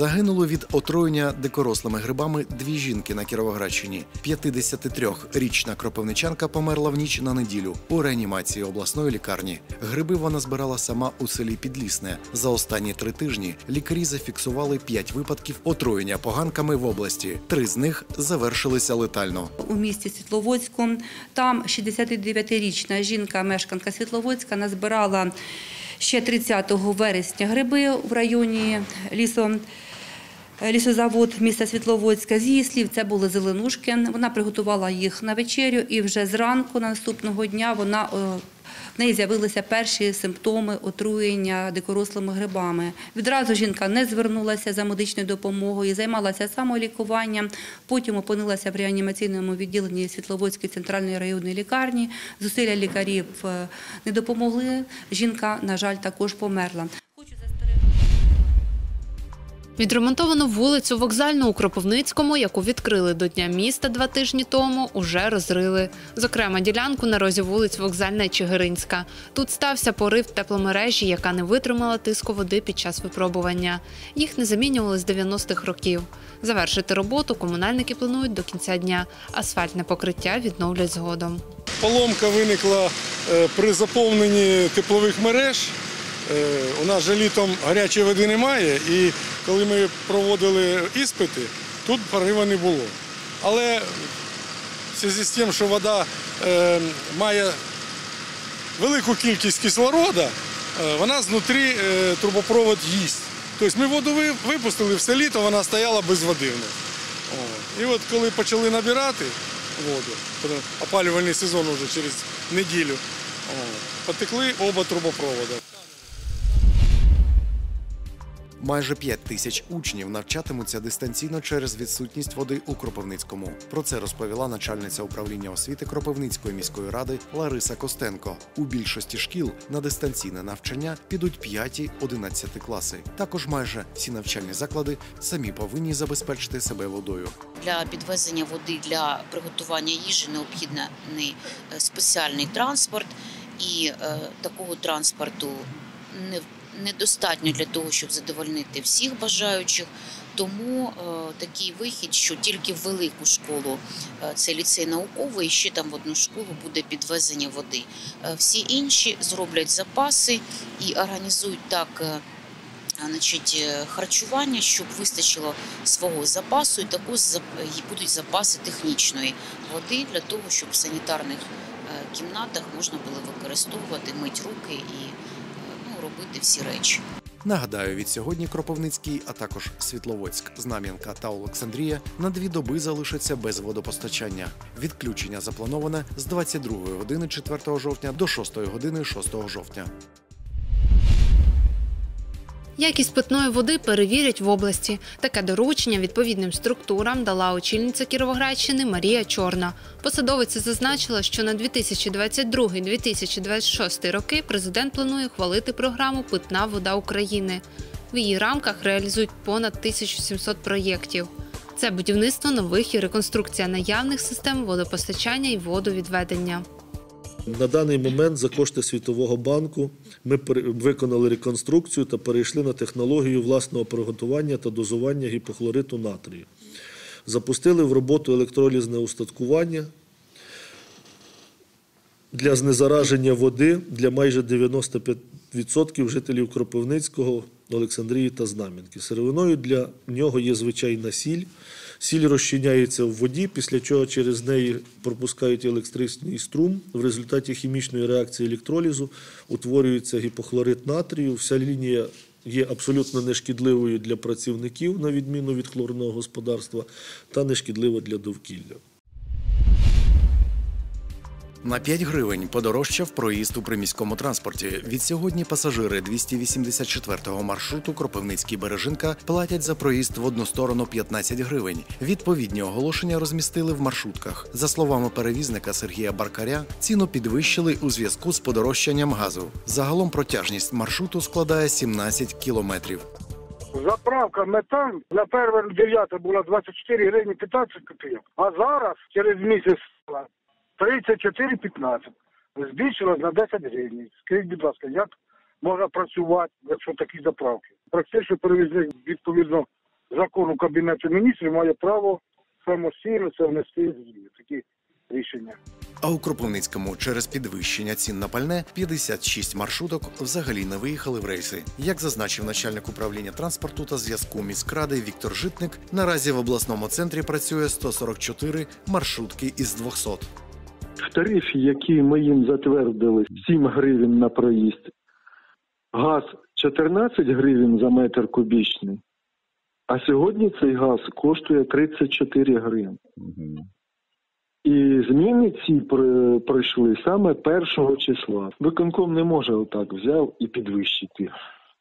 Загинуло від отруєння дикорослими грибами дві жінки на Кіровоградщині. 53-річна кропивничанка померла в ніч на неділю у реанімації обласної лікарні. Гриби вона збирала сама у селі Підлісне. За останні три тижні лікарі зафіксували п'ять випадків отруєння поганками в області. Три з них завершилися летально. у місті Світловодську. Там 69-річна жінка, мешканка Світловодська, назбирала ще 30 вересня гриби в районі лісо. Лісозавод міста Світловодська. З її слів, це були зеленушки. Вона приготувала їх на вечерю, і вже зранку наступного дня вона е, в неї з'явилися перші симптоми отруєння дикорослими грибами. Відразу жінка не звернулася за медичною допомогою, займалася самолікуванням. Потім опинилася в реанімаційному відділенні Світловодської центральної районної лікарні. Зусилля лікарів е, не допомогли. Жінка, на жаль, також померла. Відремонтовану вулицю вокзальну у Кропивницькому, яку відкрили до Дня міста два тижні тому, уже розрили. Зокрема, ділянку на розі вулиць Вокзальна і Чигиринська. Тут стався порив тепломережі, яка не витримала тиску води під час випробування. Їх не замінювали з 90-х років. Завершити роботу комунальники планують до кінця дня. Асфальтне покриття відновлять згодом. Поломка виникла е, при заповненні теплових мереж. Е, У нас же літом гарячої води немає, і коли ми проводили іспити, тут порива не було. Але в зв'язку з тим, що вода е, має велику кількість кислорода, е, вона знутрі трубопровод їсть. Тобто ми воду випустили все літо, вона стояла без води. І от коли почали набирати воду, опалювальний сезон вже через неділю, потекли оба трубопроводи. Майже 5 тисяч учнів навчатимуться дистанційно через відсутність води у Кропивницькому. Про це розповіла начальниця управління освіти Кропивницької міської ради Лариса Костенко. У більшості шкіл на дистанційне навчання підуть 5-11 класи. Також майже всі навчальні заклади самі повинні забезпечити себе водою. Для підвезення води для приготування їжі необхідний е, спеціальний транспорт, і е, такого транспорту не, недостатньо для того, щоб задовольнити всіх бажаючих. Тому е, такий вихід, що тільки в велику школу, е, це ліцей науковий, ще там в одну школу буде підвезення води. Е, всі інші зроблять запаси і організують так. значить, харчування, щоб вистачило свого запасу, і також будуть запаси технічної води для того, щоб в санітарних кімнатах можна було використовувати, мить руки і робити всі речі. Нагадаю, від сьогодні Кропивницький, а також Світловодськ, Знам'янка та Олександрія на дві доби залишаться без водопостачання. Відключення заплановане з 22 години 4 жовтня до 6 години 6 жовтня. Якість питної води перевірять в області. Таке доручення відповідним структурам дала очільниця Кіровоградщини Марія Чорна. Посадовиця зазначила, що на 2022-2026 роки президент планує хвалити програму Питна вода України. В її рамках реалізують понад 1700 проєктів. Це будівництво нових і реконструкція наявних систем водопостачання і водовідведення. На даний момент за кошти Світового банку ми виконали реконструкцію та перейшли на технологію власного приготування та дозування гіпохлориту натрію. Запустили в роботу електролізне устаткування для знезараження води для майже 95% жителів Кропивницького, Олександрії та Знам'янки. Сировиною для нього є звичайна сіль. Сіль розчиняється в воді, після чого через неї пропускають електричний струм. В результаті хімічної реакції електролізу утворюється гіпохлорит натрію. Вся лінія є абсолютно нешкідливою для працівників, на відміну від хлорного господарства, та нешкідлива для довкілля. На 5 гривень подорожчав проїзд у приміському транспорті. Від сьогодні пасажири 284-го маршруту Кропивницький Бережинка платять за проїзд в одну сторону 15 гривень. Відповідні оголошення розмістили в маршрутках. За словами перевізника Сергія Баркаря, ціну підвищили у зв'язку з подорожчанням газу. Загалом протяжність маршруту складає 17 кілометрів. Заправка метан на 1 9 була 24 гривні 15 копійок, а зараз через місяць 34,15. Збільшилось на 10 гривень. Скажіть, будь ласка, як можна працювати, якщо такі заправки. Практично перевізник відповідно закону Кабінету міністрів має право самостійно це внести зміни. Такі рішення. А у Кропивницькому через підвищення цін на пальне 56 маршруток взагалі не виїхали в рейси. Як зазначив начальник управління транспорту та зв'язку міськради Віктор Житник, наразі в обласному центрі працює 144 маршрутки із 200. В тарифі, який ми їм затвердили, 7 гривень на проїзд, газ 14 гривень за метр кубічний, а сьогодні цей газ коштує 34 гривень. І зміни ці пройшли саме першого числа. Виконком не може отак взяв і підвищити.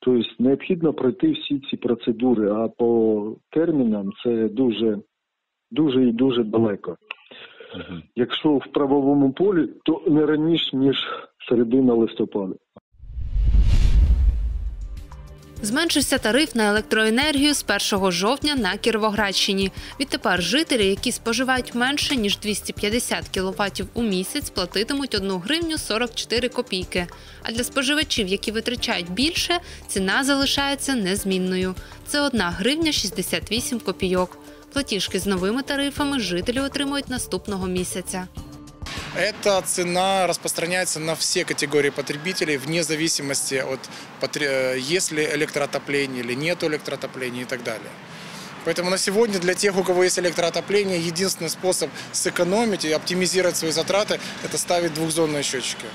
Тобто необхідно пройти всі ці процедури, а по термінам це дуже, дуже і дуже далеко. Якщо в правовому полі, то не раніше, ніж середина листопада. Зменшився тариф на електроенергію з 1 жовтня на Кіровоградщині. Відтепер жителі, які споживають менше ніж 250 кВт у місяць, платитимуть 1 гривню 44 копійки. А для споживачів, які витрачають більше, ціна залишається незмінною. Це 1 гривня 68 копійок. Платіжки з новими тарифами жителі отримують наступного місяця. Эта цена распространяется на все категории потребителей вне зависимости от потре- э, есть ли электроотопление или нет электроотопления и так далее. Поэтому на сегодня для тех, у кого есть электроотопление, единственный способ сэкономить и оптимизировать свои затраты – это ставить двухзонные счетчики.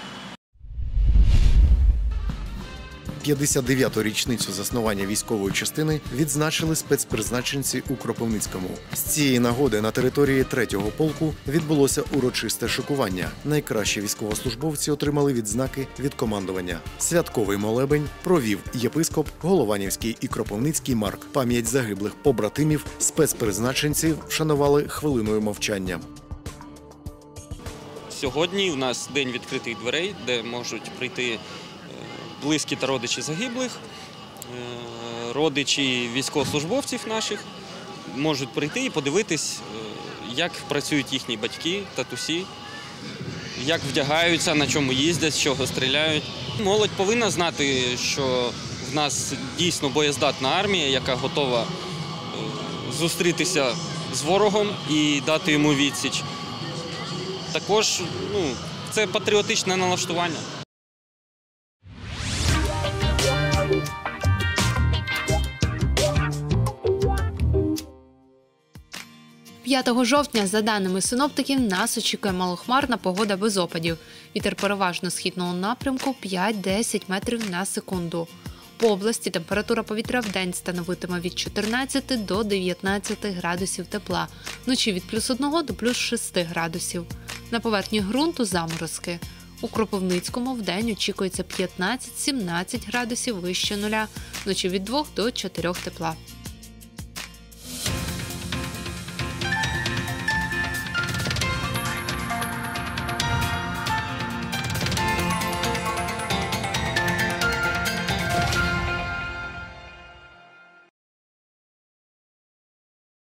59-ту річницю заснування військової частини відзначили спецпризначенці у Кропивницькому. З цієї нагоди на території 3-го полку відбулося урочисте шикування. Найкращі військовослужбовці отримали відзнаки від командування. Святковий молебень провів єпископ Голованівський і Кропивницький Марк. Пам'ять загиблих побратимів спецпризначенців вшанували хвилиною мовчання. Сьогодні у нас день відкритих дверей, де можуть прийти близькі та родичі загиблих, е, родичі військовослужбовців наших можуть прийти і подивитись, е, як працюють їхні батьки, татусі, як вдягаються, на чому їздять, з чого стріляють. Молодь повинна знати, що в нас дійсно боєздатна армія, яка готова е, зустрітися з ворогом і дати йому відсіч. Також ну, це патріотичне налаштування. 5 жовтня, за даними синоптиків, нас очікує малохмарна погода без опадів. Вітер переважно східного напрямку 5-10 метрів на секунду. По області температура повітря в день становитиме від 14 до 19 градусів тепла, вночі від плюс 1 до плюс 6 градусів. На поверхні ґрунту заморозки. У Кропивницькому в день очікується 15-17 градусів вище нуля, вночі від 2 до 4 тепла.